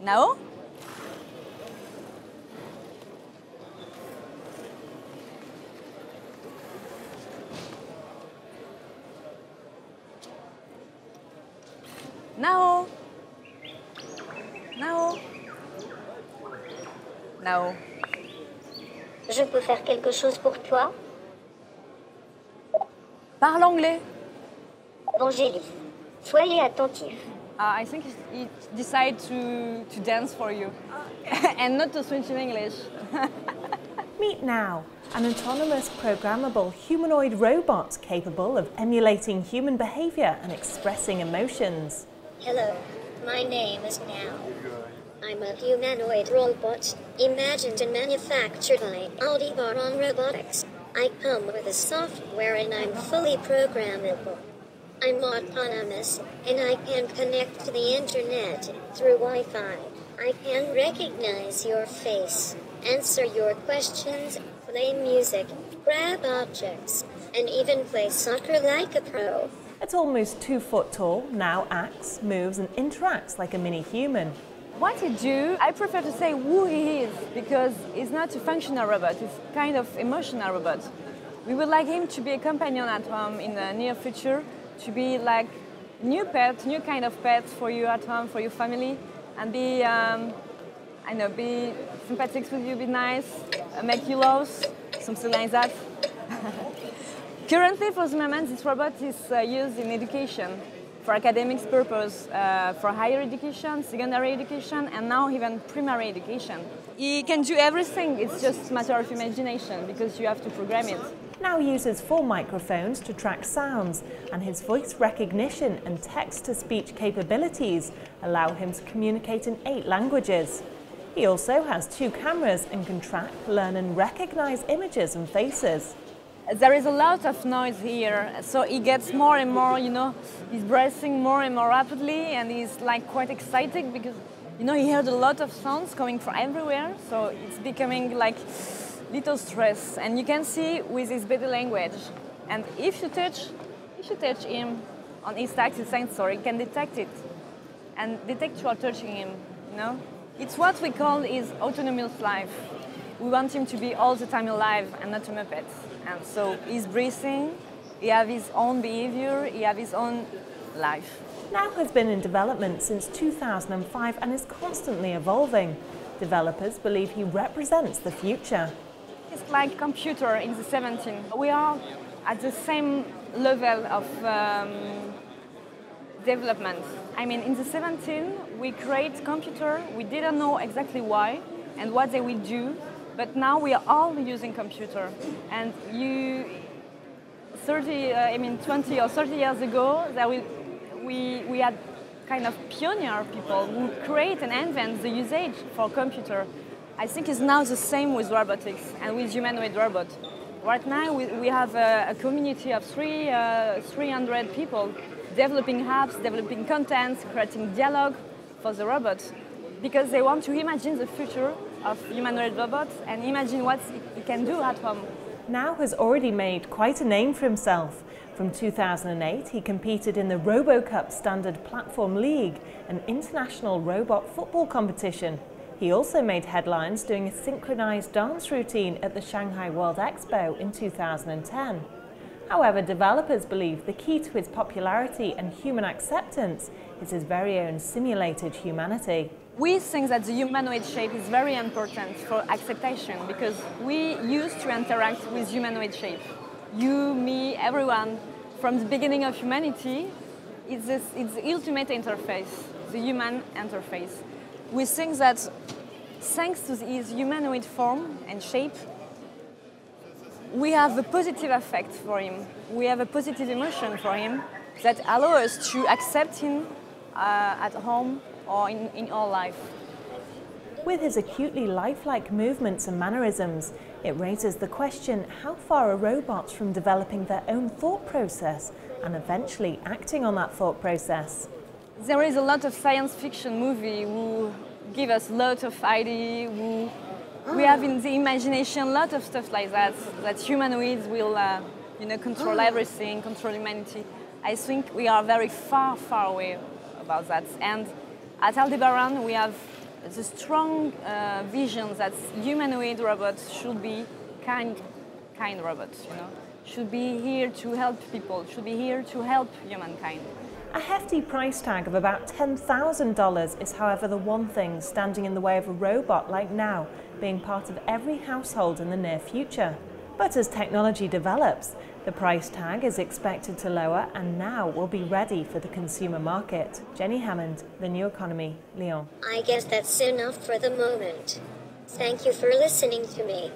Now? Now? Now? Now? Je peux faire quelque chose pour toi? Parle anglais. Angélique, soyez attentif. Uh, I think he decided to, to dance for you and not to switch in English. Meet Nao, an autonomous programmable humanoid robot capable of emulating human behavior and expressing emotions. Hello, my name is Nao. I'm a humanoid robot, imagined and manufactured by Aldebaran Robotics. I come with a software and I'm fully programmable. I'm autonomous and I can connect to the internet through Wi Fi. I can recognize your face, answer your questions, play music, grab objects, and even play soccer like a pro. It's almost two foot tall, Nao acts, moves, and interacts like a mini human. What he do, I prefer to say who he is because he's not a functional robot, he's kind of emotional robot. We would like him to be a companion at home in the near future, to be like new pet, new kind of pet for you at home, for your family, and be, um, I know, be sympathetic with you, be nice, uh, make you laugh, something like that. Currently, for the moment, this robot is uh, used in education for academics purpose, uh, for higher education, secondary education, and now even primary education. He can do everything, it's just a matter of imagination because you have to program it. Nao uses four microphones to track sounds, and his voice recognition and text to speech capabilities allow him to communicate in eight languages. He also has two cameras and can track, learn, and recognize images and faces. There is a lot of noise here, so he gets more and more, you know, he's breathing more and more rapidly, and he's like quite excited because, you know, he heard a lot of sounds coming from everywhere, so it's becoming like little stress. And you can see with his body language. And if you touch, if you touch him on his tactile sensor, he can detect it and detect you are touching him. You know, it's what we call his autonomous life. We want him to be all the time alive and not a muppet. And so he's breathing, he has his own behavior, he has his own life. Nao has been in development since 2005 and is constantly evolving. Developers believe he represents the future. It's like computer in the 17. We are at the same level of um, development. I mean, in the 17, we create computer. We didn't know exactly why and what they will do, but now we are all using computer. And you, 30, uh, I mean, 20 or 30 years ago, there we, we, we had kind of pioneer people who create and invent the usage for computer. I think it's now the same with robotics and with humanoid robot. Right now, we, we have a, a community of three, uh, 300 people developing apps, developing content, creating dialogue for the robots because they want to imagine the future of humanoid robots and imagine what it can do at home. Nao has already made quite a name for himself. From 2008, he competed in the RoboCup Standard Platform League, an international robot football competition. He also made headlines doing a synchronized dance routine at the Shanghai World Expo in 2010. However, developers believe the key to his popularity and human acceptance is his very own simulated humanity. We think that the humanoid shape is very important for acceptation because we used to interact with humanoid shape. You, me, everyone, from the beginning of humanity, it's, this, it's the ultimate interface, the human interface. We think that thanks to his humanoid form and shape, we have a positive effect for him. We have a positive emotion for him that allow us to accept him uh, at home or in, in our life. With his acutely lifelike movements and mannerisms, it raises the question how far are robots from developing their own thought process and eventually acting on that thought process? There is a lot of science fiction movie who give us a lot of idea, who we have in the imagination a lot of stuff like that, that humanoids will uh, you know, control everything, control humanity. I think we are very far, far away about that. And at Aldebaran, we have the strong uh, vision that humanoid robots should be kind, kind robots, you know, should be here to help people, should be here to help humankind. A hefty price tag of about $10,000 is, however, the one thing standing in the way of a robot like Nao being part of every household in the near future. But as technology develops, the price tag is expected to lower and Nao will be ready for the consumer market. Jenny Hammond, The New Economy, Lyon. I guess that's enough for the moment. Thank you for listening to me.